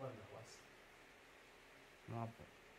Whatever was. pues.